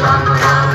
Bye.